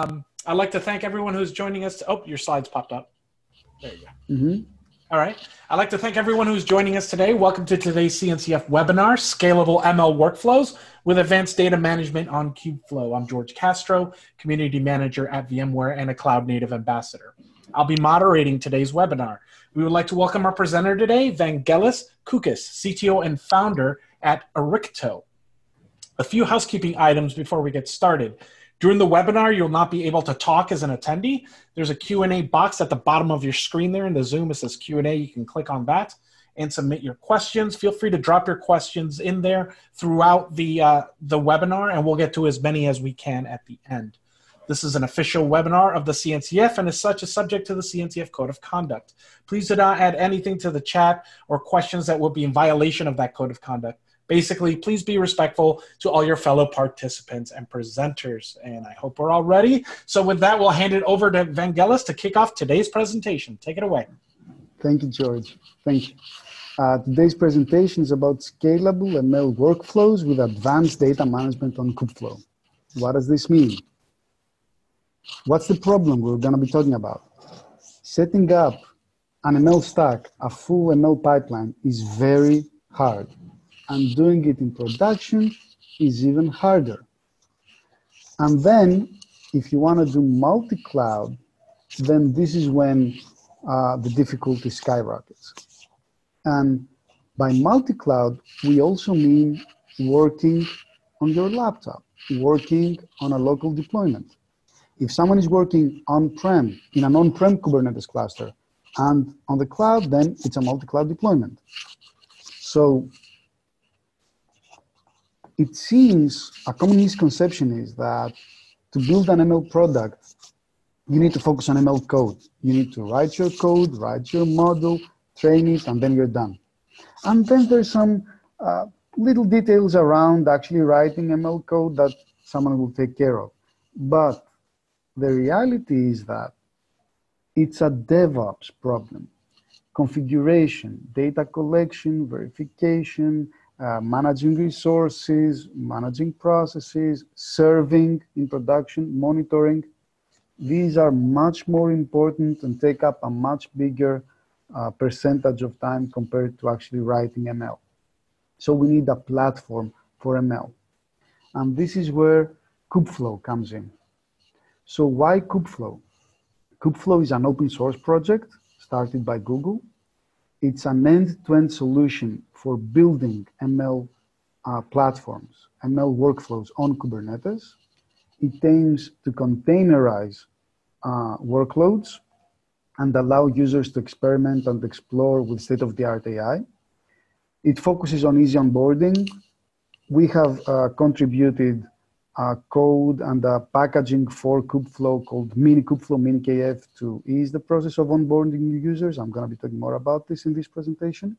Um, I'd like to thank everyone who's joining us. Oh, your slides popped up. There you go. Mm-hmm. All right. I'd like to thank everyone who's joining us today. Welcome to today's CNCF webinar, Scalable ML Workflows with Advanced Data Management on Kubeflow. I'm George Castro, Community Manager at VMware and a Cloud Native Ambassador. I'll be moderating today's webinar. We would like to welcome our presenter today, Vangelis Koukis, CTO and founder at Arrikto. A few housekeeping items before we get started. During the webinar, you'll not be able to talk as an attendee. There's a Q&A box at the bottom of your screen there in the Zoom. It says Q&A. You can click on that and submit your questions. Feel free to drop your questions in there throughout the, uh, the webinar, and we'll get to as many as we can at the end. This is an official webinar of the CNCF and as such is subject to the CNCF Code of Conduct. Please do not add anything to the chat or questions that will be in violation of that Code of Conduct. Basically, please be respectful to all your fellow participants and presenters. And I hope we're all ready. So with that, we'll hand it over to Vangelis to kick off today's presentation. Take it away. Thank you, George. Thank you. Uh, today's presentation is about scalable ML workflows with advanced data management on Kubeflow. What does this mean? What's the problem we're going to be talking about? Setting up an ML stack, a full ML pipeline, is very hard and doing it in production is even harder. And then if you want to do multi-cloud, then this is when uh, the difficulty skyrockets. And by multi-cloud, we also mean working on your laptop, working on a local deployment. If someone is working on-prem, in an on-prem Kubernetes cluster, and on the cloud, then it's a multi-cloud deployment. So it seems a common misconception is that to build an ML product, you need to focus on ML code. You need to write your code, write your model, train it, and then you're done. And then there's some uh, little details around actually writing ML code that someone will take care of. But the reality is that it's a DevOps problem. Configuration, data collection, verification, uh, managing resources, managing processes, serving in production, monitoring. These are much more important and take up a much bigger uh, percentage of time compared to actually writing ML. So we need a platform for ML. And this is where Kubeflow comes in. So why Kubeflow? Kubeflow is an open source project started by Google it's an end-to-end solution for building ML uh, platforms, ML workflows on Kubernetes. It aims to containerize uh, workloads and allow users to experiment and explore with state-of-the-art AI. It focuses on easy onboarding. We have uh, contributed uh, code and uh, packaging for Kubeflow called Mini Kubeflow Mini KF to ease the process of onboarding new users. I'm going to be talking more about this in this presentation.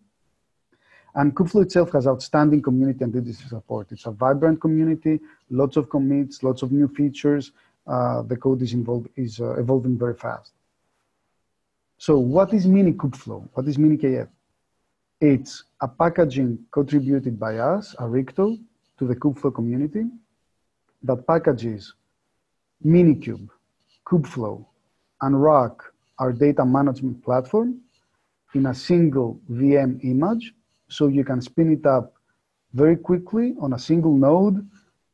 And Kubeflow itself has outstanding community and DDC support. It's a vibrant community, lots of commits, lots of new features. Uh, the code is, involved, is uh, evolving very fast. So what is Mini Kubeflow? What is Mini KF? It's a packaging contributed by us, Arrikto, to the Kubeflow community that packages Minikube, Kubeflow, and Rok, our data management platform, in a single VM image, so you can spin it up very quickly on a single node,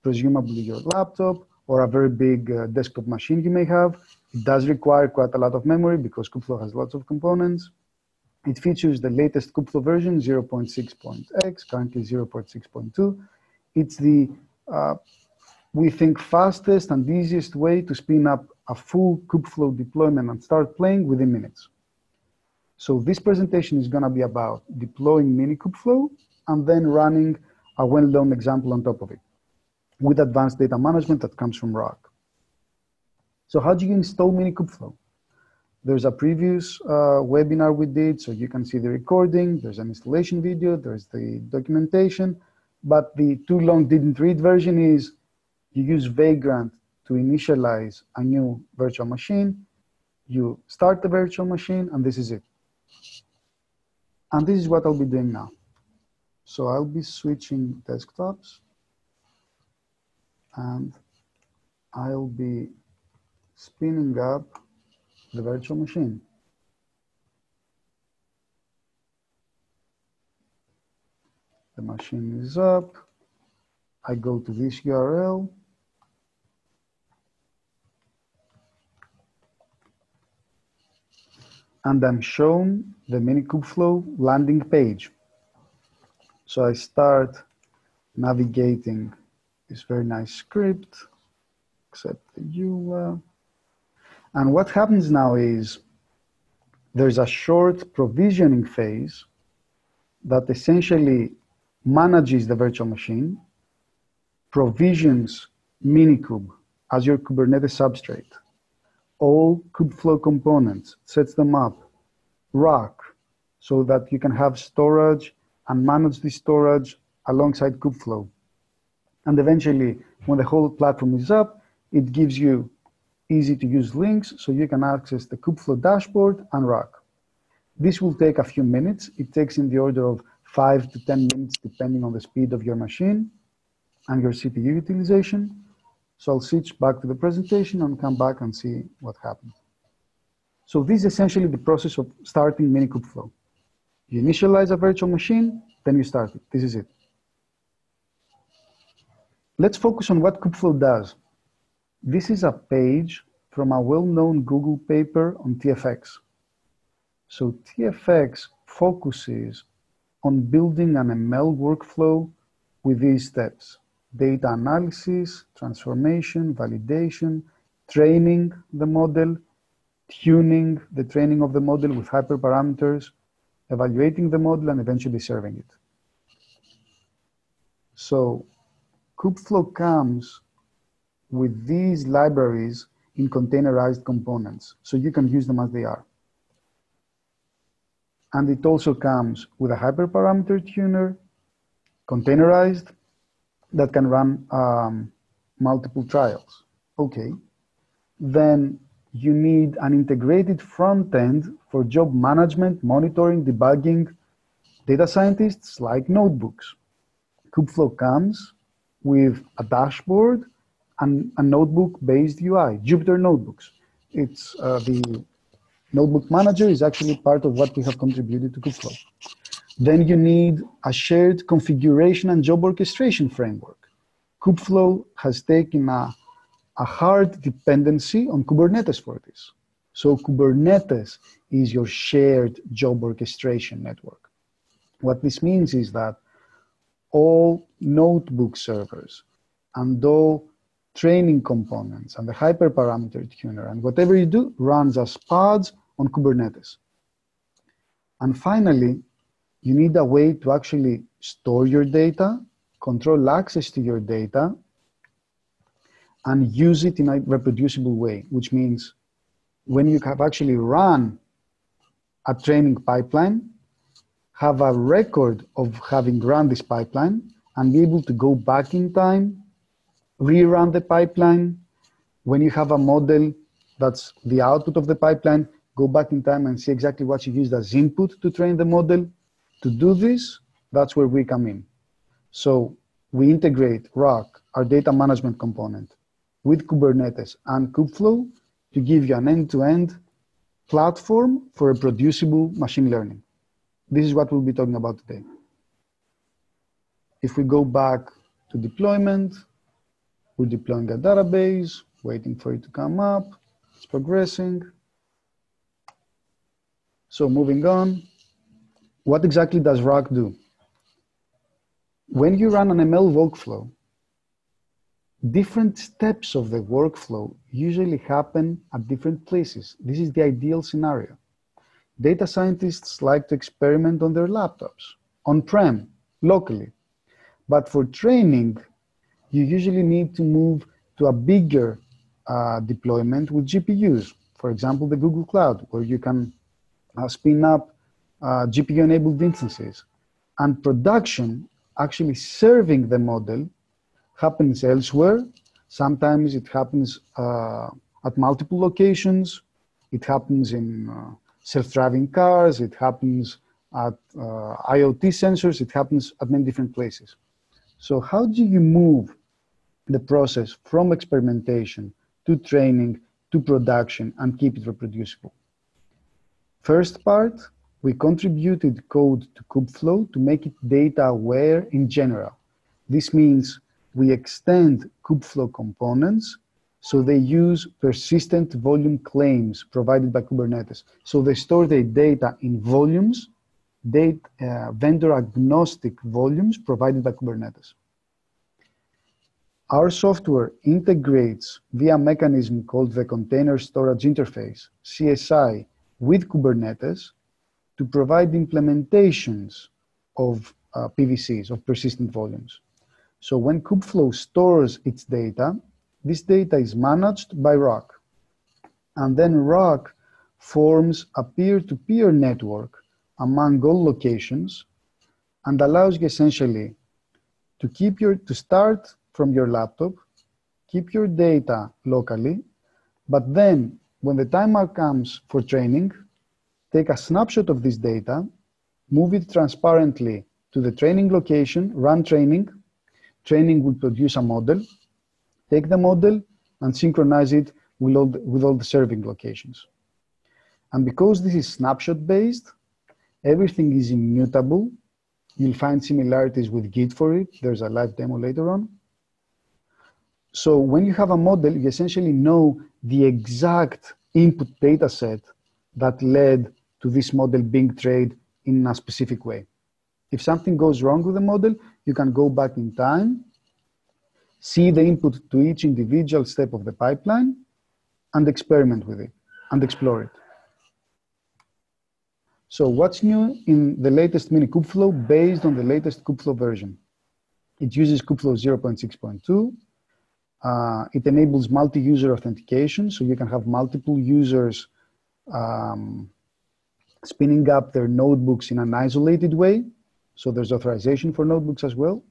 presumably your laptop or a very big uh, desktop machine you may have. It does require quite a lot of memory because Kubeflow has lots of components. It features the latest Kubeflow version, 0.6.x, currently 0.6.2. It's the uh, we think fastest and easiest way to spin up a full kubeflow deployment and start playing within minutes. So this presentation is going to be about deploying mini kubeflow and then running a well-known example on top of it with advanced data management that comes from Rok. So how do you install mini kubeflow? There's a previous uh, webinar we did, so you can see the recording. There's an installation video. There's the documentation. But the too long didn't read version is you use Vagrant to initialize a new virtual machine. You start the virtual machine, and this is it. And this is what I'll be doing now. So I'll be switching desktops, and I'll be spinning up the virtual machine. The machine is up. I go to this URL. And I'm shown the mini Kubeflow landing page. So I start navigating this very nice script, accept the URL. And what happens now is there's a short provisioning phase that essentially manages the virtual machine, provisions Minikube as your Kubernetes substrate, all Kubeflow components, sets them up, Rok, so that you can have storage and manage the storage alongside Kubeflow. And eventually, when the whole platform is up, it gives you easy to use links so you can access the Kubeflow dashboard and Rok. This will take a few minutes. It takes in the order of five to 10 minutes, depending on the speed of your machine and your CPU utilization. So I'll switch back to the presentation and come back and see what happened. So this is essentially the process of starting Mini Kubeflow. You initialize a virtual machine, then you start it. This is it. Let's focus on what Kubeflow does. This is a page from a well-known Google paper on TFX. So TFX focuses on building an ML workflow with these steps. Data analysis, transformation, validation, training the model, tuning the training of the model with hyperparameters, evaluating the model, and eventually serving it. So Kubeflow comes with these libraries in containerized components, so you can use them as they are. And it also comes with a hyperparameter tuner, containerized, that can run um, multiple trials. Okay. Then you need an integrated front end for job management, monitoring, debugging, data scientists like notebooks. Kubeflow comes with a dashboard and a notebook-based UI, Jupyter Notebooks. It's uh, the Notebook Manager is actually part of what we have contributed to Kubeflow. Then you need a shared configuration and job orchestration framework. Kubeflow has taken a, a hard dependency on Kubernetes for this. So Kubernetes is your shared job orchestration network. What this means is that all notebook servers and all training components and the hyperparameter tuner and whatever you do runs as pods on Kubernetes. And finally, you need a way to actually store your data, control access to your data, and use it in a reproducible way, which means when you have actually run a training pipeline, have a record of having run this pipeline, and be able to go back in time, rerun the pipeline. When you have a model that's the output of the pipeline, go back in time and see exactly what you used as input to train the model. To do this, that's where we come in. So we integrate Rok, our data management component, with Kubernetes and Kubeflow to give you an end-to-end platform for reproducible machine learning. This is what we'll be talking about today. If we go back to deployment, we're deploying a database, waiting for it to come up. It's progressing. So moving on, what exactly does Rok do? When you run an ML workflow, different steps of the workflow usually happen at different places. This is the ideal scenario. Data scientists like to experiment on their laptops, on-prem, locally. But for training, you usually need to move to a bigger uh, deployment with GPUs. For example, the Google Cloud, where you can uh, spin up uh, GPU-enabled instances. And production, actually serving the model, happens elsewhere. Sometimes it happens uh, at multiple locations. It happens in uh, self-driving cars. It happens at uh, IoT sensors. It happens at many different places. So how do you move the process from experimentation to training to production and keep it reproducible. First part, we contributed code to Kubeflow to make it data aware in general. This means we extend Kubeflow components so they use persistent volume claims provided by Kubernetes. So they store their data in volumes, data, uh, vendor agnostic volumes provided by Kubernetes. Our software integrates via a mechanism called the Container Storage Interface, CSI, with Kubernetes to provide implementations of uh, PVCs, of persistent volumes. So when Kubeflow stores its data, this data is managed by Rok. And then Rok forms a peer-to-peer -peer network among all locations and allows you essentially to keep your, to start from your laptop, keep your data locally, but then when the timer comes for training, take a snapshot of this data, move it transparently to the training location, run training. Training will produce a model. Take the model and synchronize it with all the, with all the serving locations. And because this is snapshot based, everything is immutable. You'll find similarities with Git for it. There's a live demo later on. So when you have a model, you essentially know the exact input data set that led to this model being trained in a specific way. If something goes wrong with the model, you can go back in time, see the input to each individual step of the pipeline, and experiment with it and explore it. So what's new in the latest mini kubeflow based on the latest kubeflow version? It uses kubeflow 0.6.2 uh, it enables multi-user authentication, so you can have multiple users um, spinning up their notebooks in an isolated way. So there's authorization for notebooks as well.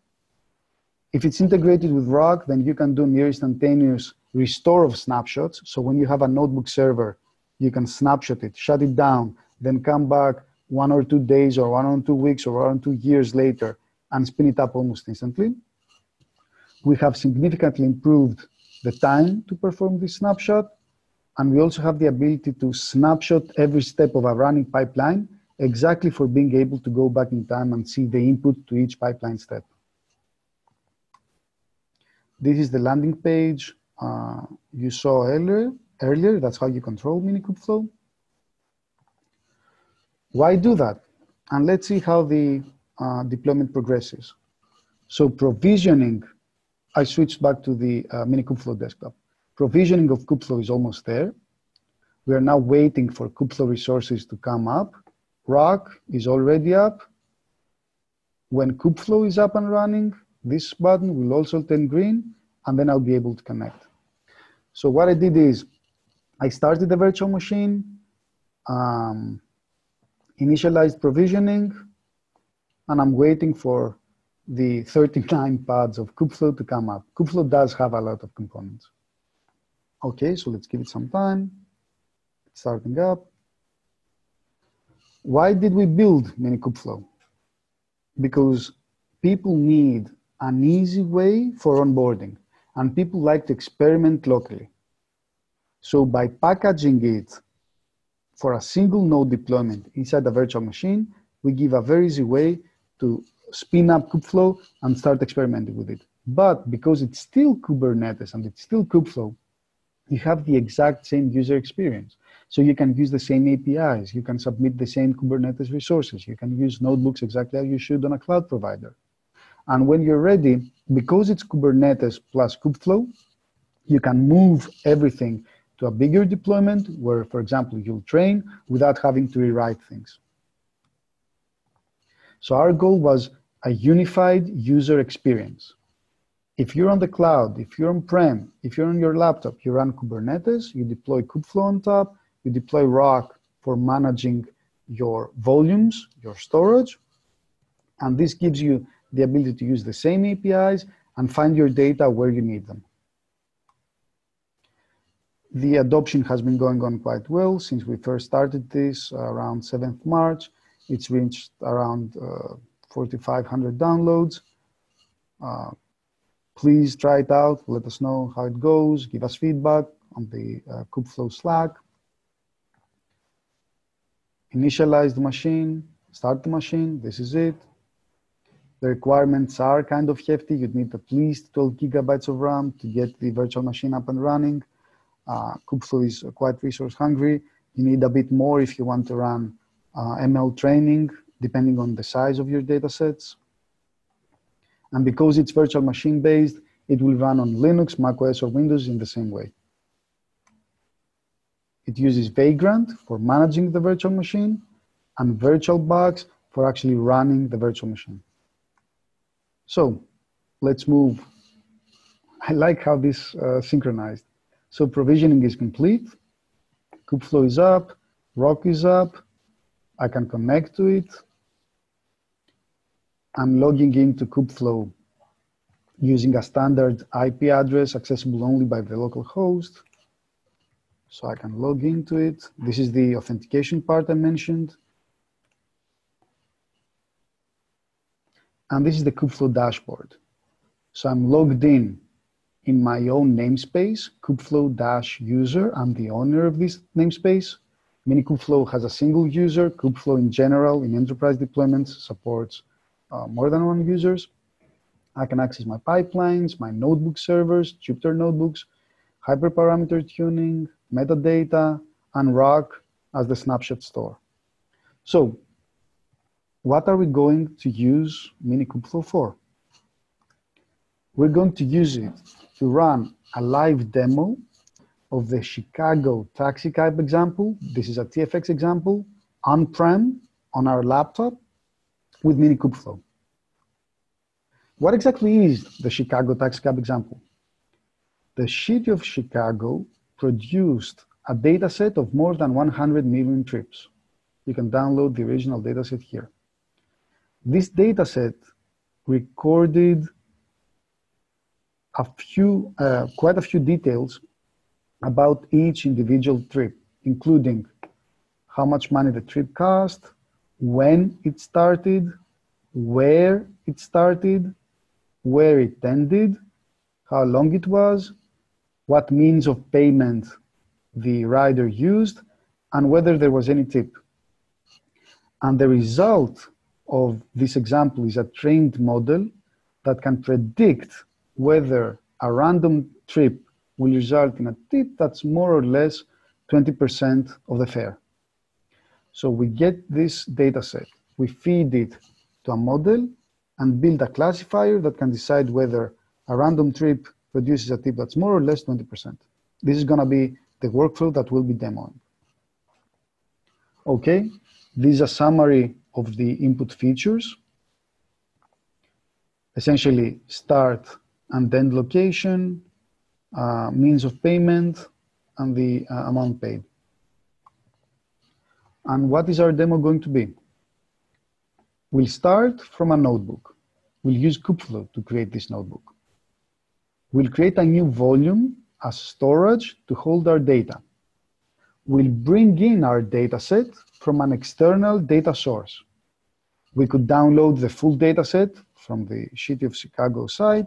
If it's integrated with Rok, then you can do near instantaneous restore of snapshots. So when you have a notebook server, you can snapshot it, shut it down, then come back one or two days or one or two weeks or one or two years later and spin it up almost instantly we have significantly improved the time to perform this snapshot. And we also have the ability to snapshot every step of a running pipeline exactly for being able to go back in time and see the input to each pipeline step. This is the landing page uh, you saw earlier. Earlier, that's how you control Mini Kubeflow. Why do that? And let's see how the uh, deployment progresses. So provisioning I switched back to the uh, Kubeflow desktop. Provisioning of Kubeflow is almost there. We are now waiting for Kubeflow resources to come up. Rok is already up. When Kubeflow is up and running, this button will also turn green, and then I'll be able to connect. So what I did is, I started the virtual machine, um, initialized provisioning, and I'm waiting for the 39 pods of Kubeflow to come up. Kubeflow does have a lot of components. Okay, so let's give it some time. Starting up. Why did we build Mini Kubeflow? Because people need an easy way for onboarding and people like to experiment locally. So by packaging it for a single node deployment inside a virtual machine, we give a very easy way to spin up Kubeflow and start experimenting with it. But because it's still Kubernetes and it's still Kubeflow, you have the exact same user experience. So you can use the same APIs, you can submit the same Kubernetes resources, you can use notebooks exactly as you should on a cloud provider. And when you're ready, because it's Kubernetes plus Kubeflow, you can move everything to a bigger deployment where, for example, you'll train without having to rewrite things. So our goal was a unified user experience. If you're on the cloud, if you're on-prem, if you're on your laptop, you run Kubernetes, you deploy Kubeflow on top, you deploy Rok for managing your volumes, your storage, and this gives you the ability to use the same APIs and find your data where you need them. The adoption has been going on quite well since we first started this around 7th March. It's reached around uh, 4,500 downloads. Uh, please try it out. Let us know how it goes. Give us feedback. on the uh, Kubeflow Slack. Initialize the machine, start the machine, this is it. The requirements are kind of hefty. You'd need at least 12 gigabytes of RAM to get the virtual machine up and running. Uh, Kubeflow is quite resource hungry. You need a bit more if you want to run uh, ML training, depending on the size of your data sets. And because it's virtual machine based, it will run on Linux, macOS, or Windows in the same way. It uses Vagrant for managing the virtual machine and VirtualBox for actually running the virtual machine. So let's move. I like how this uh, synchronized. So provisioning is complete. Kubeflow is up, Rok is up. I can connect to it. I'm logging into Kubeflow using a standard IP address accessible only by the local host. So I can log into it. This is the authentication part I mentioned. And this is the Kubeflow dashboard. So I'm logged in in my own namespace, kubeflow-user. I'm the owner of this namespace. Mini Kubeflow has a single user. Kubeflow in general, in enterprise deployments, supports uh, more than one users. I can access my pipelines, my notebook servers, Jupyter notebooks, hyperparameter tuning, metadata, and Rok as the snapshot store. So what are we going to use Mini Kubeflow for? We're going to use it to run a live demo of the Chicago taxi cab example. This is a TFX example on-prem on our laptop with Mini Kubeflow. What exactly is the Chicago taxi cab example? The city of Chicago produced a data set of more than 100 million trips. You can download the original data set here. This data set recorded a few, uh, quite a few details about each individual trip, including how much money the trip cost, when it started, where it started, where it ended, how long it was, what means of payment the rider used, and whether there was any tip. And the result of this example is a trained model that can predict whether a random trip will result in a tip that's more or less 20% of the fare. So we get this data set, we feed it to a model and build a classifier that can decide whether a random trip produces a tip that's more or less 20%. This is gonna be the workflow that we'll be demoing. Okay, this is a summary of the input features. Essentially, start and end location, uh, means of payment, and the uh, amount paid. And what is our demo going to be? We'll start from a notebook. We'll use Kubeflow to create this notebook. We'll create a new volume as storage to hold our data. We'll bring in our data set from an external data source. We could download the full data set from the City of Chicago site,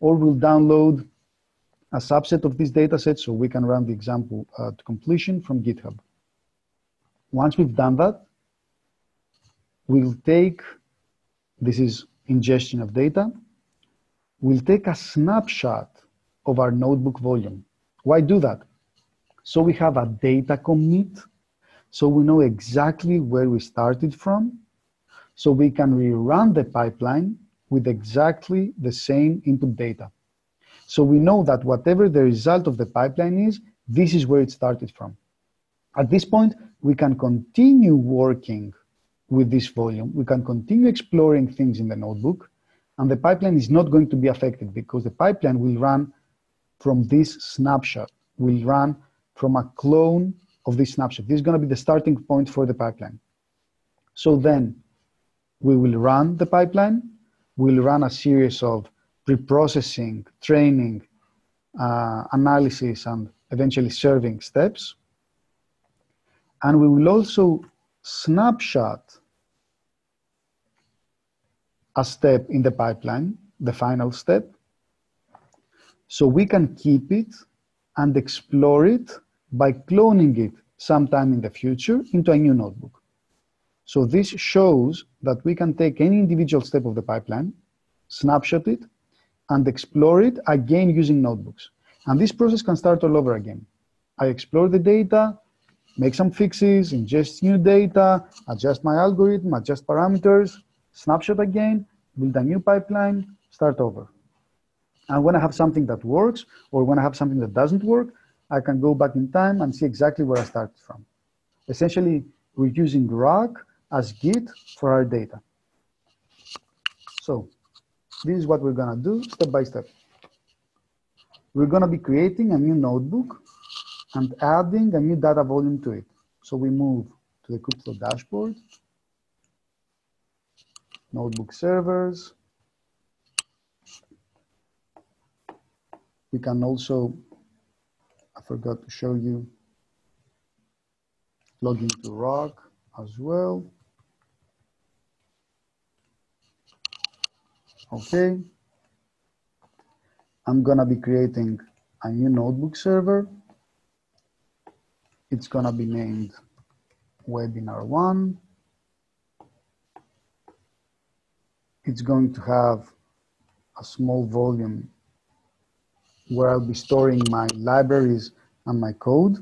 or we'll download a subset of this data set so we can run the example uh, to completion from GitHub. Once we've done that, we'll take, this is ingestion of data, we'll take a snapshot of our notebook volume. Why do that? So we have a data commit, so we know exactly where we started from, so we can rerun the pipeline with exactly the same input data. So we know that whatever the result of the pipeline is, this is where it started from. At this point, we can continue working with this volume. We can continue exploring things in the notebook, and the pipeline is not going to be affected because the pipeline will run from this snapshot, will run from a clone of this snapshot. This is going to be the starting point for the pipeline. So then we will run the pipeline, we'll run a series of preprocessing, training, uh, analysis, and eventually serving steps. And we will also snapshot a step in the pipeline, the final step, so we can keep it and explore it by cloning it sometime in the future into a new notebook. So this shows that we can take any individual step of the pipeline, snapshot it, and explore it again using notebooks. And this process can start all over again. I explore the data, make some fixes, ingest new data, adjust my algorithm, adjust parameters, snapshot again, build a new pipeline, start over. And when I have something that works or when I have something that doesn't work, I can go back in time and see exactly where I started from. Essentially, we're using Rok as Git for our data. So this is what we're gonna do step by step. We're gonna be creating a new notebook and adding a new data volume to it. So we move to the Kubeflow dashboard, notebook servers. We can also, I forgot to show you, log into Rok as well. Okay. I'm gonna be creating a new notebook server. It's gonna be named webinar one. It's going to have a small volume where I'll be storing my libraries and my code.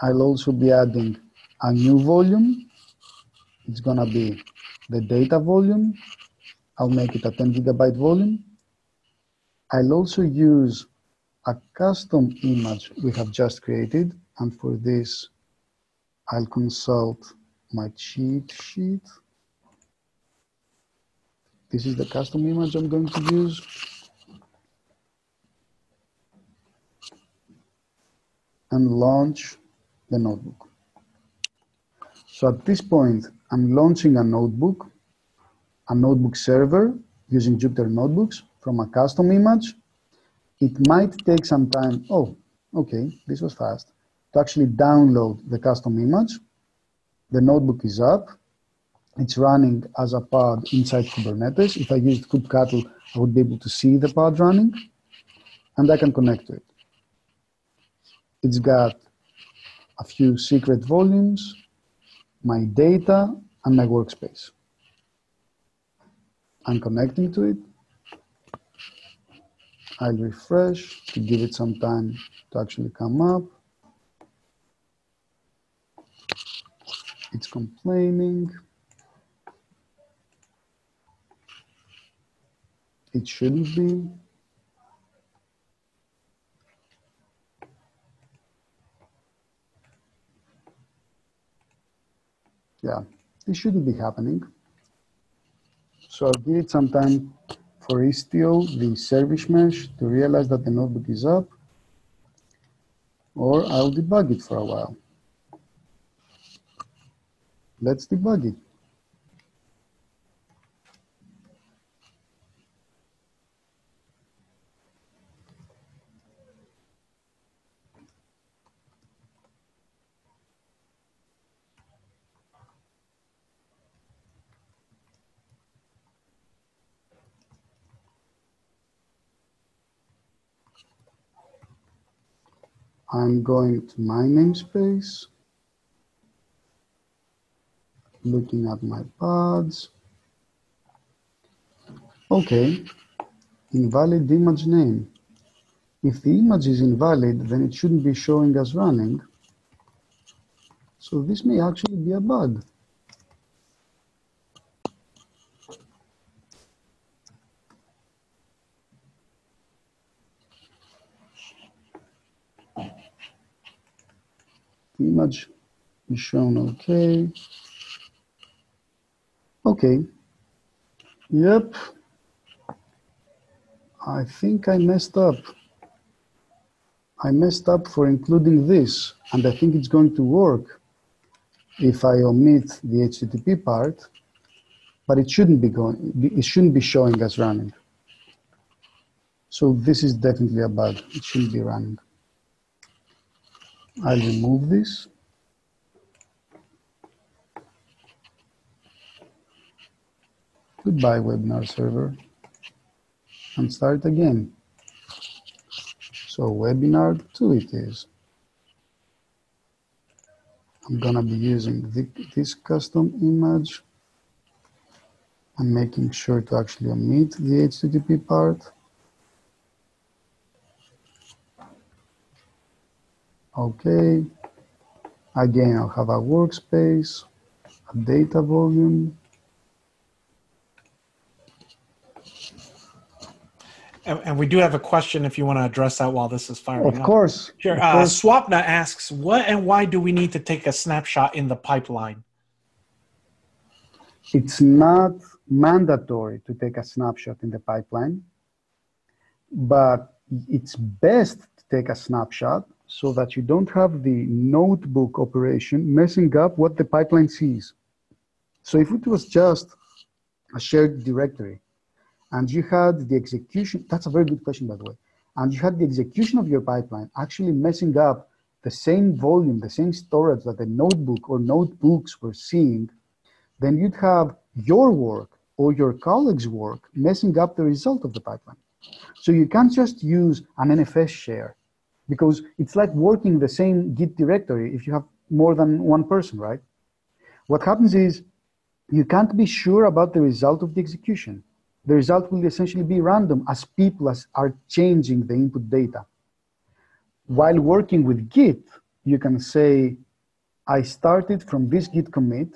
I'll also be adding a new volume. It's gonna be the data volume. I'll make it a 10 gigabyte volume. I'll also use a custom image we have just created. And for this, I'll consult my cheat sheet. This is the custom image I'm going to use. And launch the notebook. So at this point, I'm launching a notebook, a notebook server using Jupyter Notebooks from a custom image. It might take some time, oh, okay, this was fast, to actually download the custom image. The notebook is up. It's running as a pod inside Kubernetes. If I used kubectl, I would be able to see the pod running, and I can connect to it. It's got a few secret volumes, my data, and my workspace. I'm connecting to it. I'll refresh to give it some time to actually come up. It's complaining. It shouldn't be. Yeah, it shouldn't be happening. So I'll give it some time for Istio, the service mesh, to realize that the notebook is up, or I'll debug it for a while. Let's debug it. I'm going to my namespace, looking at my pods. Okay, invalid image name. If the image is invalid, then it shouldn't be showing as running. So this may actually be a bug. Image is shown okay. Okay. Yep. I think I messed up. I messed up for including this, and I think it's going to work if I omit the HTTP part, but it shouldn't be going, it shouldn't be showing as running. So this is definitely a bug. It shouldn't be running. I'll remove this. Goodbye, webinar server. And start again. So webinar 2 it is. I'm gonna be using the, this custom image. I'm making sure to actually omit the HTTP part. Okay. Again, I'll have a workspace, a data volume. And, and we do have a question if you want to address that while this is firing Of up. course. Sure. of Uh, course. Swapna asks, what and why do we need to take a snapshot in the pipeline? It's not mandatory to take a snapshot in the pipeline, but it's best to take a snapshot so that you don't have the notebook operation messing up what the pipeline sees. So if it was just a shared directory and you had the execution, that's a very good question, by the way, and you had the execution of your pipeline actually messing up the same volume, the same storage that the notebook or notebooks were seeing, then you'd have your work or your colleagues' work messing up the result of the pipeline. So you can't just use an NFS share because it's like working the same Git directory if you have more than one person, right? What happens is you can't be sure about the result of the execution. The result will essentially be random as people are changing the input data. While working with Git, you can say, I started from this Git commit,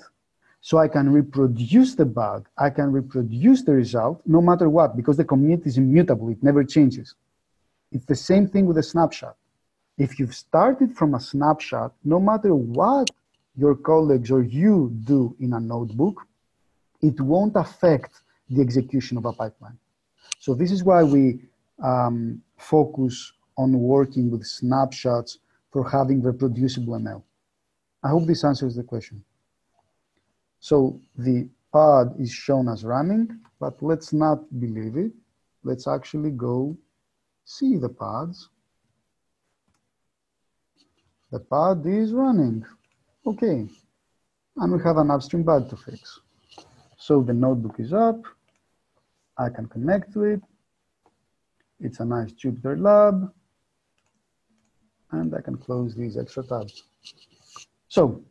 so I can reproduce the bug, I can reproduce the result no matter what, because the commit is immutable, it never changes. It's the same thing with a snapshot. If you've started from a snapshot, no matter what your colleagues or you do in a notebook, it won't affect the execution of a pipeline. So this is why we um, focus on working with snapshots for having reproducible ML. I hope this answers the question. So the pod is shown as running, but let's not believe it. Let's actually go see the pods. The pod is running. Okay. And we have an upstream bug to fix. So the notebook is up. I can connect to it. It's a nice Jupyter lab. And I can close these extra tabs. So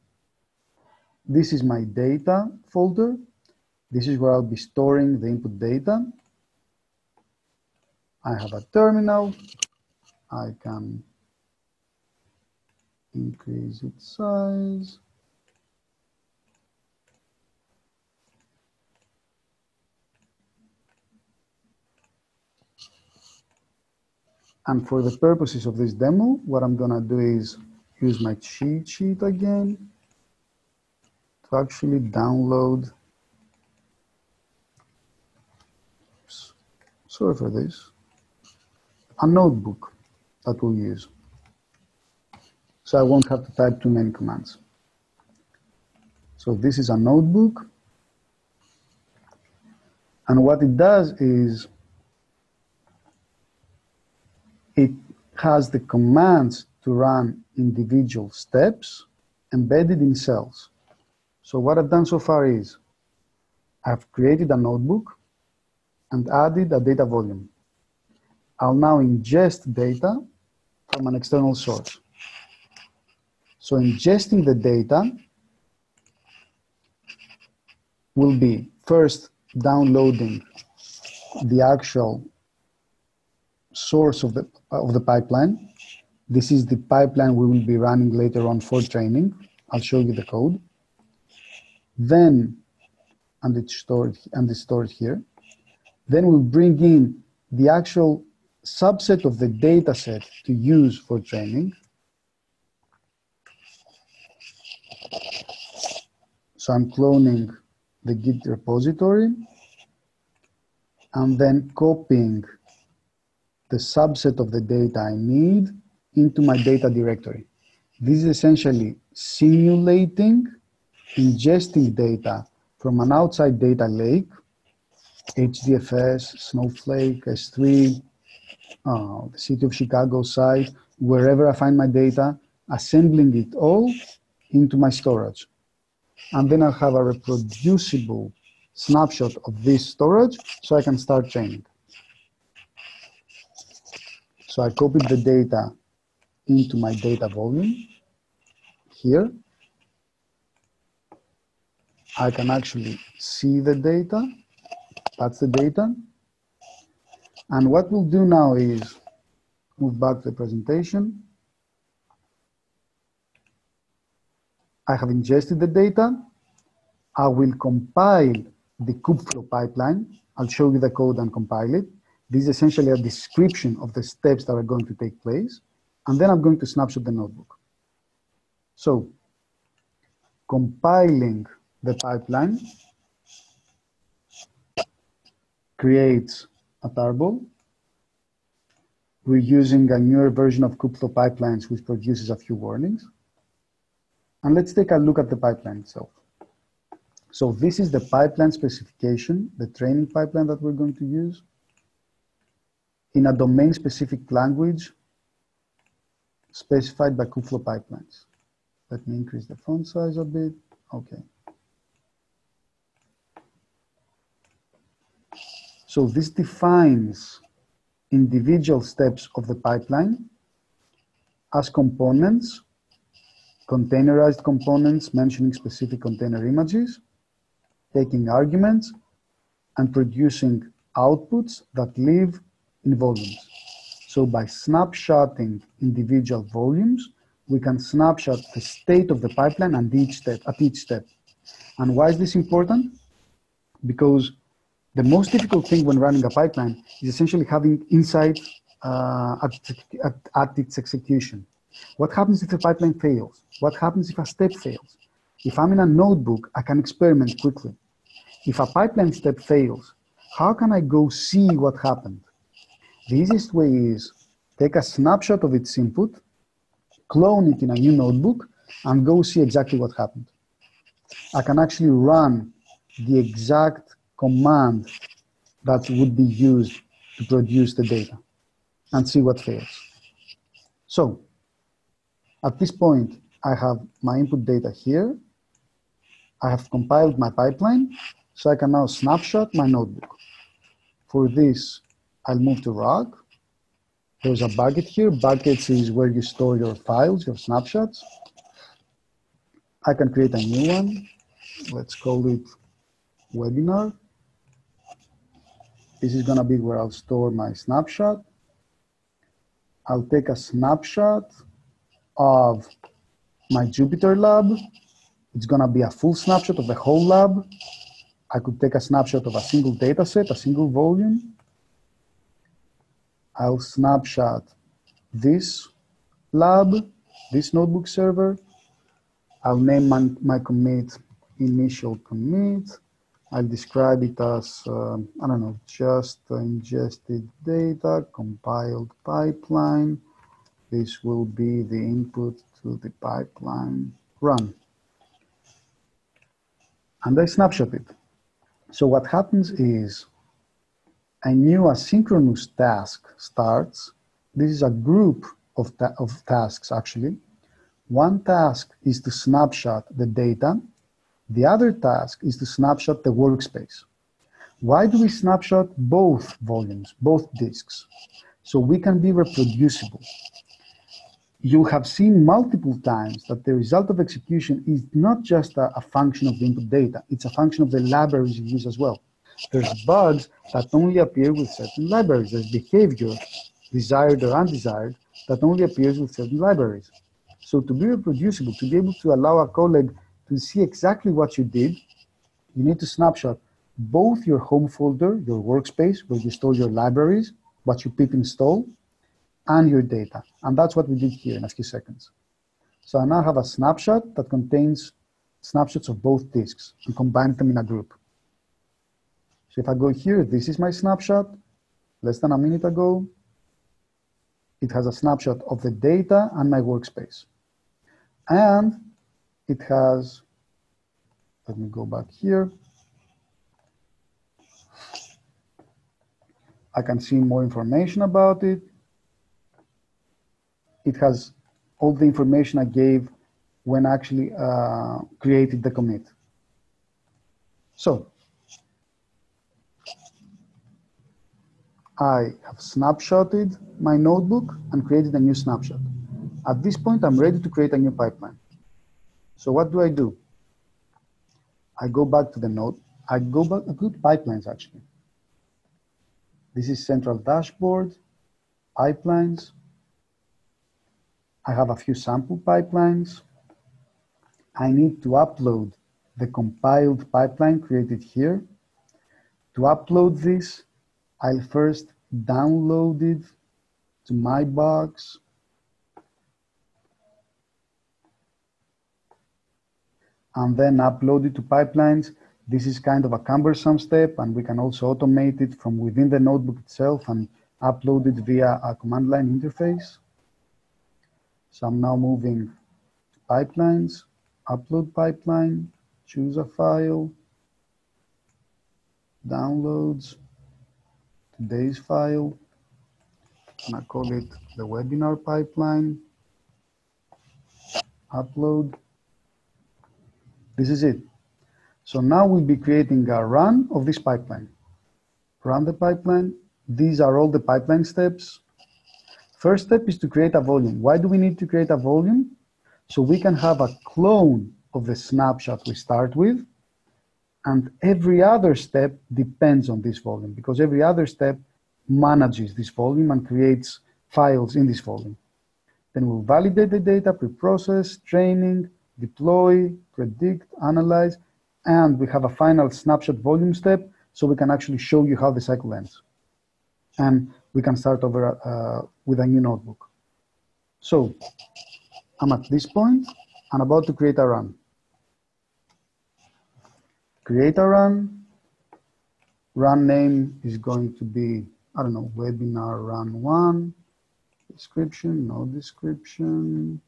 this is my data folder. This is where I'll be storing the input data. I have a terminal. I can increase its size. And for the purposes of this demo, what I'm gonna do is use my cheat sheet again to actually download. Oops, Sorry for this. A notebook that we'll use. So I won't have to type too many commands. So this is a notebook. And what it does is it has the commands to run individual steps embedded in cells. So what I've done so far is I've created a notebook and added a data volume. I'll now ingest data from an external source. So ingesting the data will be first downloading the actual source of the, of the pipeline. This is the pipeline we will be running later on for training. I'll show you the code. Then, and it's stored, and it's stored here. Then we'll bring in the actual subset of the data set to use for training. So I'm cloning the Git repository and then copying the subset of the data I need into my data directory. This is essentially simulating ingesting data from an outside data lake, HDFS, Snowflake, S3, uh, the city of Chicago site, wherever I find my data, assembling it all into my storage. And then I'll have a reproducible snapshot of this storage so I can start training. So I copied the data into my data volume here. I can actually see the data. That's the data. And what we'll do now is move back to the presentation. I have ingested the data. I will compile the kubeflow pipeline. I'll show you the code and compile it. This is essentially a description of the steps that are going to take place. And then I'm going to snapshot the notebook. So compiling the pipeline creates a tarball. We're using a newer version of Kubeflow pipelines, which produces a few warnings. And let's take a look at the pipeline itself. So this is the pipeline specification, the training pipeline that we're going to use in a domain-specific language specified by Kubeflow pipelines. Let me increase the font size a bit. Okay. So this defines individual steps of the pipeline as components, containerized components mentioning specific container images, taking arguments, and producing outputs that live in volumes. So by snapshotting individual volumes, we can snapshot the state of the pipeline and each step, at each step. And why is this important? Because the most difficult thing when running a pipeline is essentially having insight uh, at, at, at, its execution. What happens if a pipeline fails? What happens if a step fails? If I'm in a notebook, I can experiment quickly. If a pipeline step fails, how can I go see what happened? The easiest way is take a snapshot of its input, clone it in a new notebook, and go see exactly what happened. I can actually run the exact command that would be used to produce the data and see what fails. So at this point, I have my input data here. I have compiled my pipeline, so I can now snapshot my notebook. For this, I'll move to Rok. There's a bucket here. Buckets is where you store your files, your snapshots. I can create a new one. Let's call it webinar. This is gonna be where I'll store my snapshot. I'll take a snapshot of my Jupyter lab. It's gonna be a full snapshot of the whole lab. I could take a snapshot of a single data set, a single volume. I'll snapshot this lab, this notebook server. I'll name my, my commit initial commit. I'll describe it as, uh, I don't know, just ingested data, compiled pipeline. This will be the input to the pipeline run. And I snapshot it. So what happens is a new asynchronous task starts. This is a group of, ta of tasks, actually. One task is to snapshot the data. The other task is to snapshot the workspace. Why do we snapshot both volumes, both disks? So we can be reproducible. You have seen multiple times that the result of execution is not just a, a function of the input data, it's a function of the libraries you use as well. There's bugs that only appear with certain libraries. There's behavior, desired or undesired, that only appears with certain libraries. So to be reproducible, to be able to allow a colleague to see exactly what you did, you need to snapshot both your home folder, your workspace, where you store your libraries, what you pip install, and your data. And that's what we did here in a few seconds. So I now have a snapshot that contains snapshots of both disks and combine them in a group. So if I go here, this is my snapshot, less than a minute ago. It has a snapshot of the data and my workspace. And it has, let me go back here. I can see more information about it. It has all the information I gave when I actually uh, created the commit. So I have snapshotted my notebook and created a new snapshot. At this point, I'm ready to create a new pipeline. So what do I do? I go back to the node. I go back to good pipelines, actually. This is central dashboard, pipelines. I have a few sample pipelines. I need to upload the compiled pipeline created here. To upload this, I'll first download it to my box. And then upload it to pipelines. This is kind of a cumbersome step, and we can also automate it from within the notebook itself and upload it via a command line interface. So I'm now moving pipelines, upload pipeline, choose a file, downloads, today's file, and I call it the webinar pipeline, upload. This is it. So now we'll be creating a run of this pipeline. Run the pipeline. These are all the pipeline steps. First step is to create a volume. Why do we need to create a volume? So we can have a clone of the snapshot we start with. And every other step depends on this volume because every other step manages this volume and creates files in this volume. Then we'll validate the data, pre-process, training, deploy, predict, analyze, and we have a final snapshot volume step so we can actually show you how the cycle ends. And we can start over uh, with a new notebook. So I'm at this point, I'm about to create a run. Create a run. Run name is going to be, I don't know, webinar run one. Description, no description.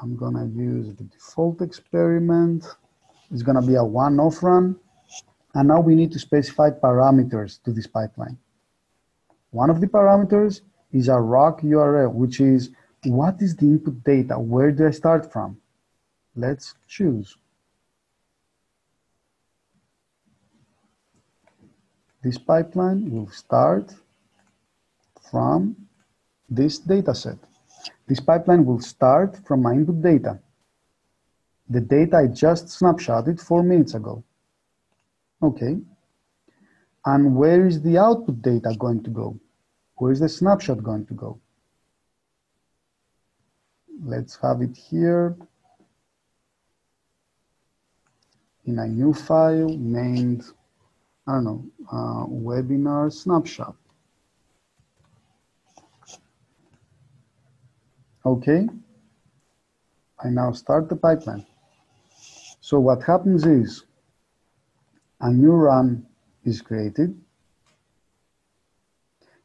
I'm gonna use the default experiment. It's gonna be a one-off run. And now we need to specify parameters to this pipeline. One of the parameters is a Rok URL, which is what is the input data? Where do I start from? Let's choose. This pipeline will start from this data set. This pipeline will start from my input data. The data I just snapshotted four minutes ago. Okay. And where is the output data going to go? Where is the snapshot going to go? Let's have it here in a new file named, I don't know, uh, webinar snapshot. Okay, I now start the pipeline. So what happens is a new run is created.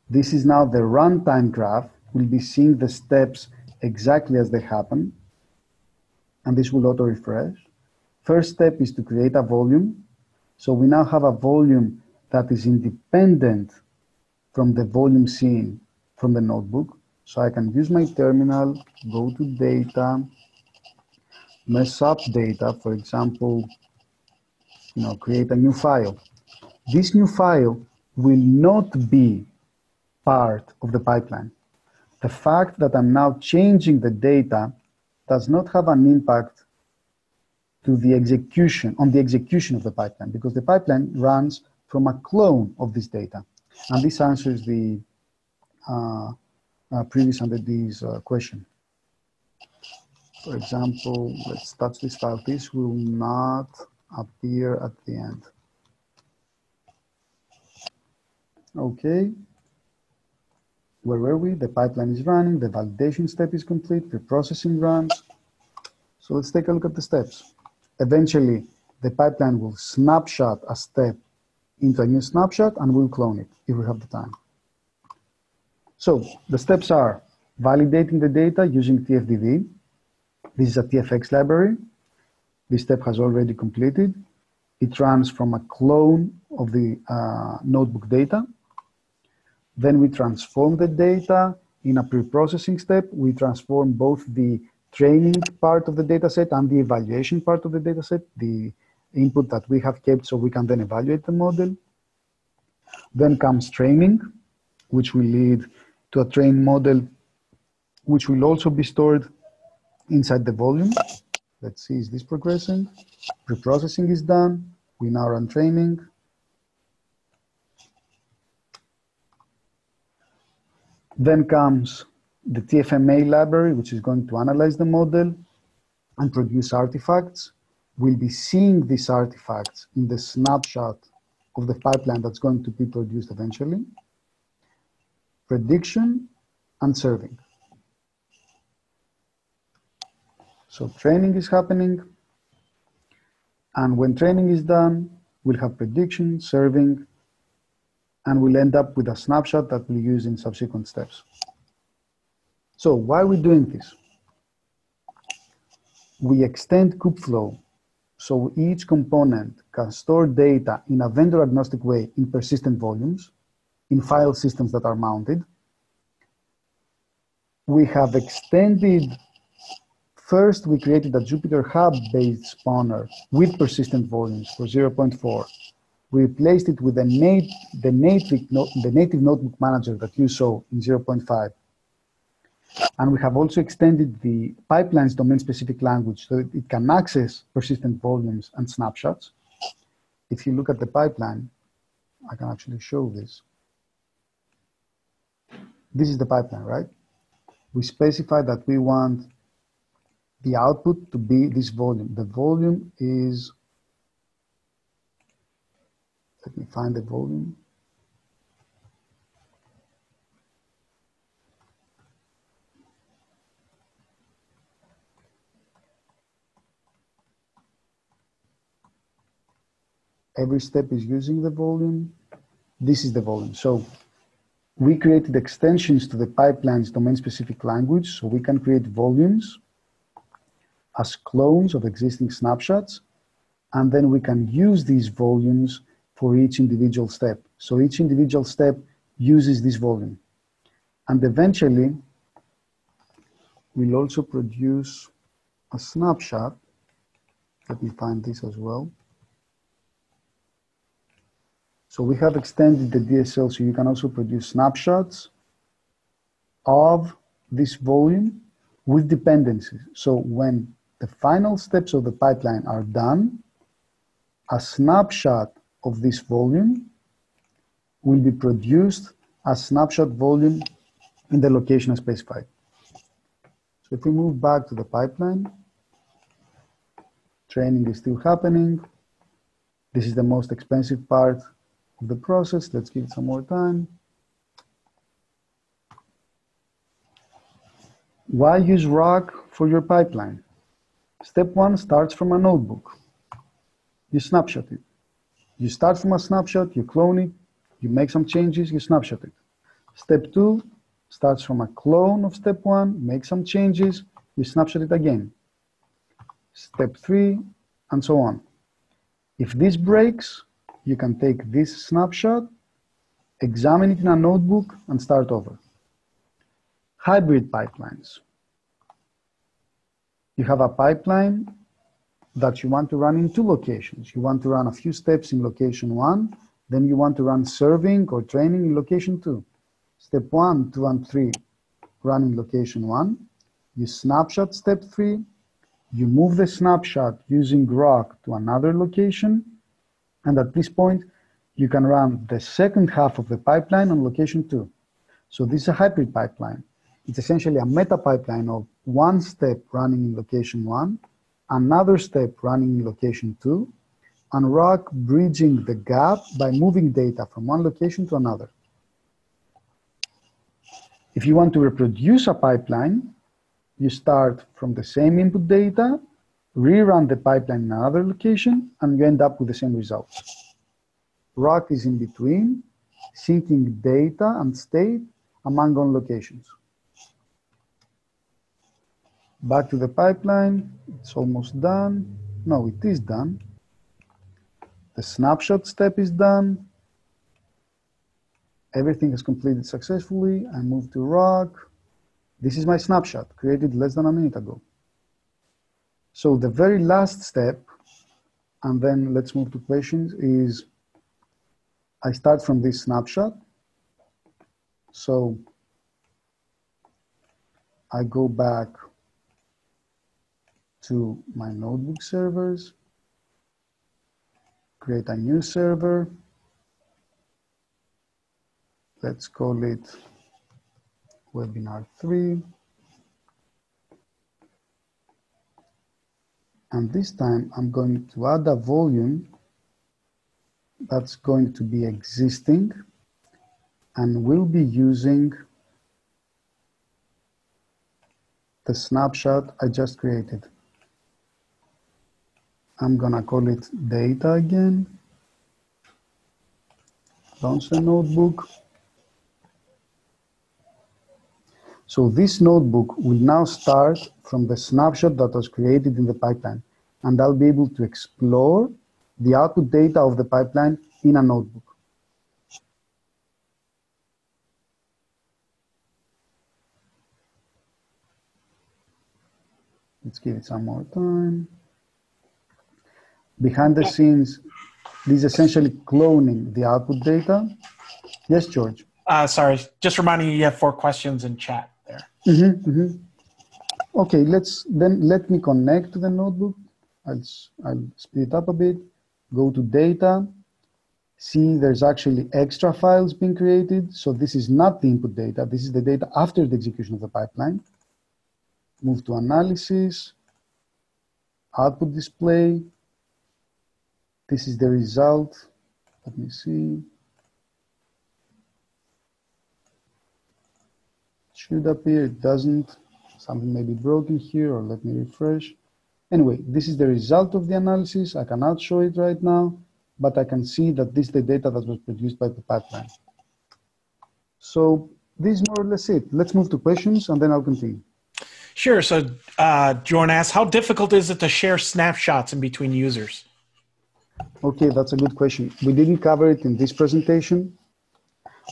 This is now the runtime graph. We'll be seeing the steps exactly as they happen. And this will auto refresh. First step is to create a volume. So we now have a volume that is independent from the volume seen from the notebook. So I can use my terminal, go to data, mess up data, for example, you know, create a new file. This new file will not be part of the pipeline. The fact that I'm now changing the data does not have an impact to the execution, on the execution of the pipeline, because the pipeline runs from a clone of this data. And this answers the uh, uh, previous under these uh, question. For example, let's touch this file. This will not appear at the end. Okay. Where were we? The pipeline is running. The validation step is complete. The processing runs. So let's take a look at the steps. Eventually, the pipeline will snapshot a step into a new snapshot and we'll clone it if we have the time. So the steps are validating the data using TFDV. This is a TFX library. This step has already completed. It runs from a clone of the uh, notebook data. Then we transform the data in a pre-processing step. We transform both the training part of the dataset and the evaluation part of the dataset, the input that we have kept so we can then evaluate the model. Then comes training, which will lead to a trained model, which will also be stored inside the volume. Let's see, is this progressing? Preprocessing is done. We now run training. Then comes the TFMA library, which is going to analyze the model and produce artifacts. We'll be seeing these artifacts in the snapshot of the pipeline that's going to be produced eventually. Prediction and serving. So training is happening. And when training is done, we'll have prediction, serving, and we'll end up with a snapshot that we'll use in subsequent steps. So why are we doing this? We extend kubeflow so each component can store data in a vendor agnostic way in persistent volumes in file systems that are mounted. We have extended First, we created a Jupyter Hub-based spawner with persistent volumes for 0.4. We replaced it with the, nat the, native, the native notebook manager that you saw in 0.5. And we have also extended the pipeline's domain-specific language so that it can access persistent volumes and snapshots. If you look at the pipeline, I can actually show this. This is the pipeline, right? We specify that we want the output to be this volume. The volume is, let me find the volume. Every step is using the volume. This is the volume. So we created extensions to the pipeline's domain-specific language so we can create volumes as clones of existing snapshots, and then we can use these volumes for each individual step. So each individual step uses this volume. And eventually, we'll also produce a snapshot. Let me find this as well. So we have extended the DSL so you can also produce snapshots of this volume with dependencies. So when the final steps of the pipeline are done, a snapshot of this volume will be produced as snapshot volume in the location specified. So if we move back to the pipeline, training is still happening. This is the most expensive part of the process. Let's give it some more time. Why use Rok for your pipeline? Step one starts from a notebook. You snapshot it. You start from a snapshot, you clone it, you make some changes, you snapshot it. Step two starts from a clone of step one, make some changes, you snapshot it again. Step three, and so on. If this breaks, you can take this snapshot, examine it in a notebook, and start over. Hybrid pipelines you have a pipeline that you want to run in two locations. You want to run a few steps in location one, then you want to run serving or training in location two. Step one, two, and three run in location one. You snapshot step three, you move the snapshot using Rok to another location, and at this point, you can run the second half of the pipeline on location two. So this is a hybrid pipeline. It's essentially a meta pipeline of one step running in location one, another step running in location two, and Rok bridging the gap by moving data from one location to another. If you want to reproduce a pipeline, you start from the same input data, rerun the pipeline in another location, and you end up with the same results. Rok is in between, syncing data and state among all locations. Back to the pipeline, it's almost done. No, it is done. The snapshot step is done. Everything is completed successfully. I move to Rok. This is my snapshot created less than a minute ago. So the very last step, and then let's move to questions, is I start from this snapshot. So I go back to my notebook servers, create a new server. Let's call it webinar three. And this time I'm going to add a volume that's going to be existing and we'll be using the snapshot I just created. I'm gonna call it data again. Launch the notebook. So this notebook will now start from the snapshot that was created in the pipeline. And I'll be able to explore the output data of the pipeline in a notebook. Let's give it some more time. Behind the scenes, this is essentially cloning the output data. Yes, George. Uh, sorry, just reminding you, you have four questions in chat there. Mm-hmm, mm-hmm. Okay, let's then let me connect to the notebook. I'll, I'll speed it up a bit. Go to data. See, there's actually extra files being created. So this is not the input data. This is the data after the execution of the pipeline. Move to analysis, output display. This is the result. Let me see. should appear, it doesn't. Something may be broken here, or let me refresh. Anyway, this is the result of the analysis. I cannot show it right now, but I can see that this is the data that was produced by the pipeline. So this is more or less it. Let's move to questions, and then I'll continue. Sure. So, uh, Jorn asks, how difficult is it to share snapshots in between users? Okay, that's a good question. We didn't cover it in this presentation,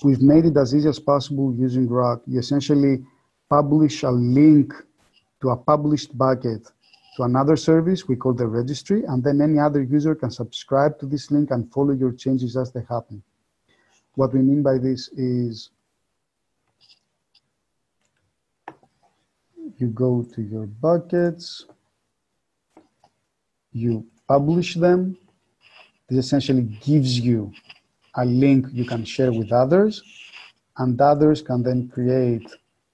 We've made it as easy as possible using Rok. You essentially publish a link to a published bucket to another service we call the registry, and then any other user can subscribe to this link and follow your changes as they happen. What we mean by this is you go to your buckets, you publish them. This essentially gives you a link you can share with others, and others can then create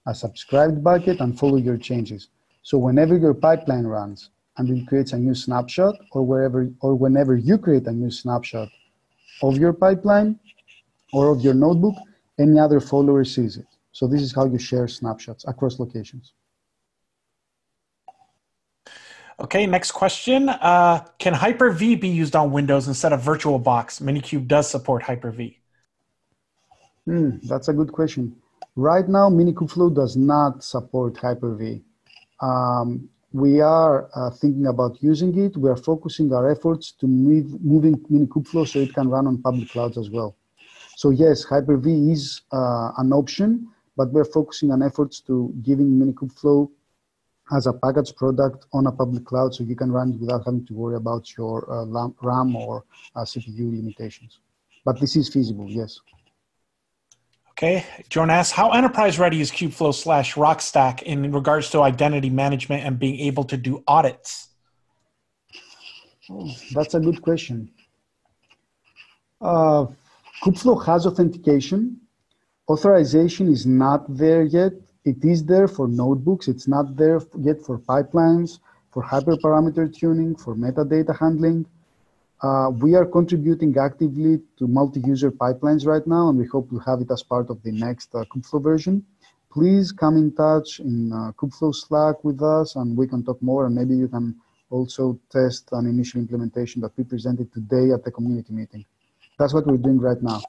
a subscribed bucket and follow your changes. So whenever your pipeline runs and it creates a new snapshot, or wherever or whenever you create a new snapshot of your pipeline or of your notebook, any other follower sees it. So this is how you share snapshots across locations. Okay, next question. Uh, can Hyper-V be used on Windows instead of VirtualBox? Minikube does support Hyper-V. Hmm, that's a good question. Right now, Minikubeflow does not support Hyper-V. Um, we are uh, thinking about using it. We are focusing our efforts to move, moving Minikubeflow so it can run on public clouds as well. So yes, Hyper-V is uh, an option, but we're focusing on efforts to giving Minikubeflow as a packaged product on a public cloud so you can run it without having to worry about your uh, RAM or uh, CPU limitations. But this is feasible, yes. Okay, Jorn asks, how enterprise ready is Kubeflow slash Rok stack in regards to identity management and being able to do audits? Oh, that's a good question. Uh, Kubeflow has authentication. Authorization is not there yet it is there for notebooks. It's not there yet for pipelines, for hyperparameter tuning, for metadata handling. Uh, we are contributing actively to multi-user pipelines right now, and we hope to have it as part of the next uh, Kubeflow version. Please come in touch in uh, Kubeflow Slack with us, and we can talk more, and maybe you can also test an initial implementation that we presented today at the community meeting. That's what we're doing right now.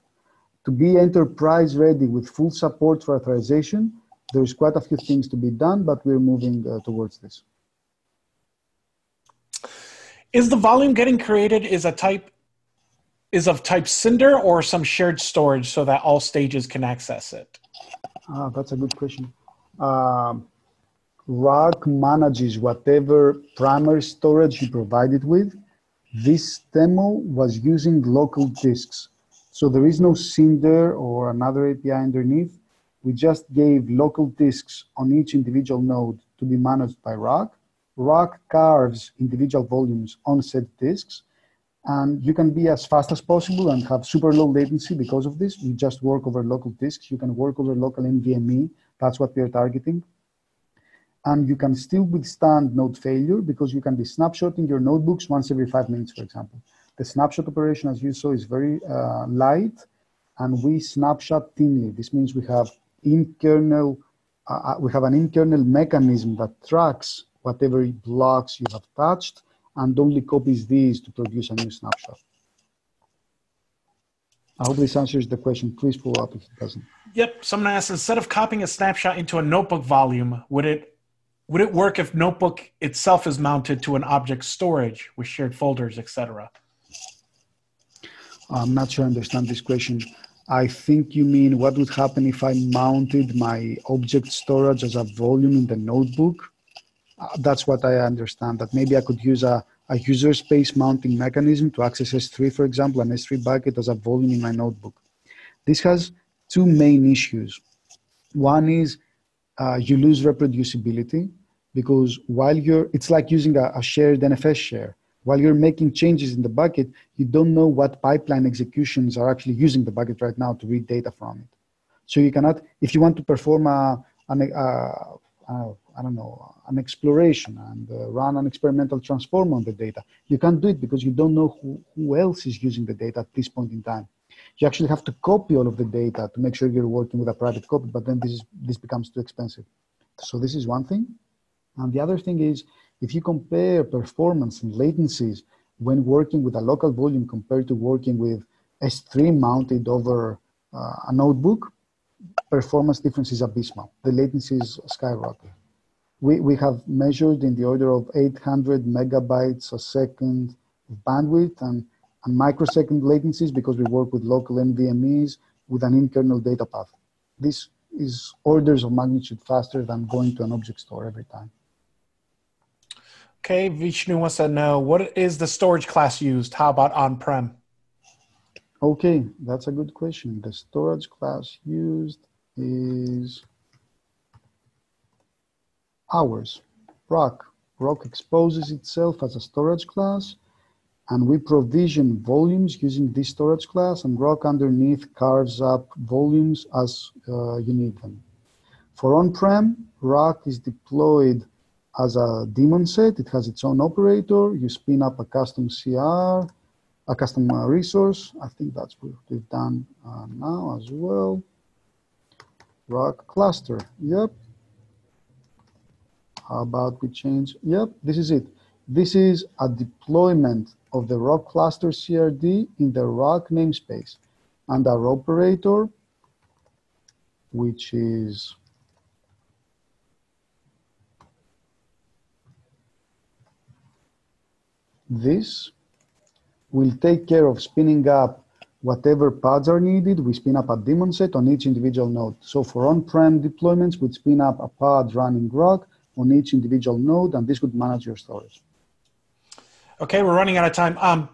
To be enterprise ready with full support for authorization, there's quite a few things to be done, but we're moving uh, towards this. Is the volume getting created is a type is of type Cinder or some shared storage so that all stages can access it? Ah, that's a good question. Um, Rok manages whatever primary storage you provide it with. This demo was using local disks. So there is no Cinder or another API underneath. We just gave local disks on each individual node to be managed by Rok. Rok carves individual volumes on said disks, and you can be as fast as possible and have super low latency because of this. You just work over local disks. You can work over local NVMe. That's what we are targeting. And you can still withstand node failure because you can be snapshotting your notebooks once every five minutes, for example. The snapshot operation, as you saw, is very uh, light, and we snapshot thinly. This means we have in kernel, uh, uh, we have an internal mechanism that tracks whatever blocks you have touched and only copies these to produce a new snapshot. I hope this answers the question. Please pull up if it doesn't. Yep. Someone asked, instead of copying a snapshot into a notebook volume, would it would it work if notebook itself is mounted to an object storage with shared folders, etc.? I'm not sure I understand this question. I think you mean what would happen if I mounted my object storage as a volume in the notebook? Uh, that's what I understand, that maybe I could use a, a user space mounting mechanism to access S3, for example, an S3 bucket as a volume in my notebook. This has two main issues. One is uh, you lose reproducibility because while you're, it's like using a, a shared NFS share. While you're making changes in the bucket, you don't know what pipeline executions are actually using the bucket right now to read data from it. So you cannot, if you want to perform a, a, a, a I don't know, an exploration and uh, run an experimental transform on the data. You can't do it because you don't know who, who else is using the data at this point in time. You actually have to copy all of the data to make sure you're working with a private copy, but then this, is, this becomes too expensive. So this is one thing. And the other thing is, if you compare performance and latencies when working with a local volume compared to working with S3 mounted over uh, a notebook, performance difference is abysmal. The latency is skyrocket we, we have measured in the order of 800 megabytes a second of bandwidth and, and microsecond latencies because we work with local NVMEs with an in-kernel data path. This is orders of magnitude faster than going to an object store every time. Okay, Vishnu wants to know, what is the storage class used? How about on-prem? Okay, that's a good question. The storage class used is ours. Rok. Rok exposes itself as a storage class, and we provision volumes using this storage class, and Rok underneath carves up volumes as uh, you need them. For on-prem, Rok is deployed as a daemon set. It has its own operator. You spin up a custom CR, a custom uh, resource. I think that's what we've done uh, now as well. Rok cluster. Yep, how about we change? Yep, this is it. This is a deployment of the Rok cluster CRD in the Rok namespace. And our operator, which is this, will take care of spinning up whatever pods are needed. We spin up a daemon set on each individual node. So for on-prem deployments, we'd spin up a pod running Rok on each individual node, and this would manage your storage. Okay, we're running out of time. Um,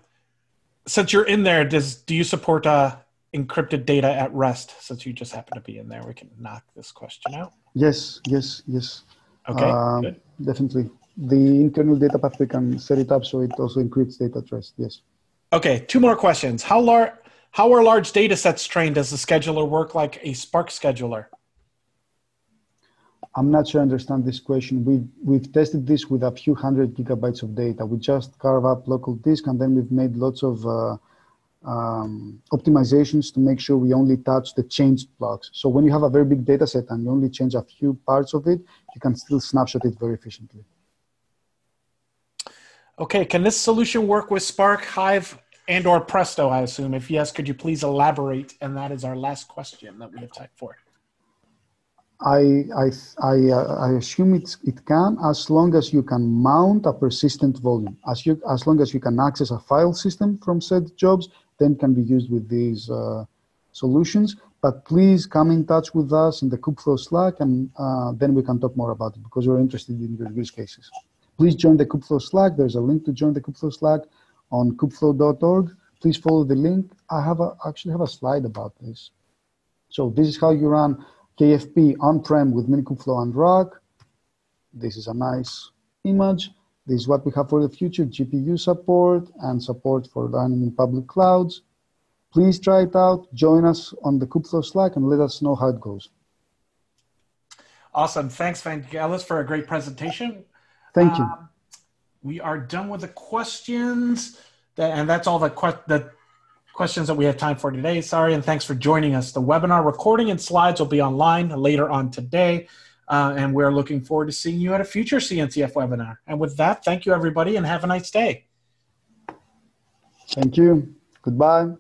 since you're in there, does do you support uh, encrypted data at rest? Since you just happen to be in there, we can knock this question out. Yes, yes, yes. Okay, good. Definitely. The internal data path, we can set it up so it also encrypts data trust. Yes. Okay, two more questions. How large? How are large data sets trained? Does the scheduler work like a Spark scheduler? I'm not sure I understand this question. We've, we've tested this with a few hundred gigabytes of data. We just carve up local disk and then we've made lots of uh, um, optimizations to make sure we only touch the changed blocks. So when you have a very big data set and you only change a few parts of it, you can still snapshot it very efficiently. Okay, can this solution work with Spark, Hive, and or Presto, I assume? If yes, could you please elaborate? And that is our last question that we have time for. I, I, I, uh, I assume it's, it can as long as you can mount a persistent volume. As, you, as long as you can access a file system from said jobs, then can be used with these uh, solutions. But please come in touch with us in the Kubeflow Slack and uh, then we can talk more about it because we're interested in your use cases. Please join the Kubeflow Slack. There's a link to join the Kubeflow Slack on kubeflow.org. please follow the link. I have a, actually have a slide about this. So this is how you run KFP on-prem with Minikubeflow and Rok. This is a nice image. This is what we have for the future, GPU support and support for running in public clouds. Please try it out. Join us on the Kubeflow Slack and let us know how it goes. Awesome. Thanks, Vangelis, for a great presentation. Thank you. Um, we are done with the questions. That, and that's all the, que- the questions that we have time for today. Sorry, and thanks for joining us. The webinar recording and slides will be online later on today. Uh, and we're looking forward to seeing you at a future CNCF webinar. And with that, thank you, everybody, and have a nice day. Thank you. Goodbye.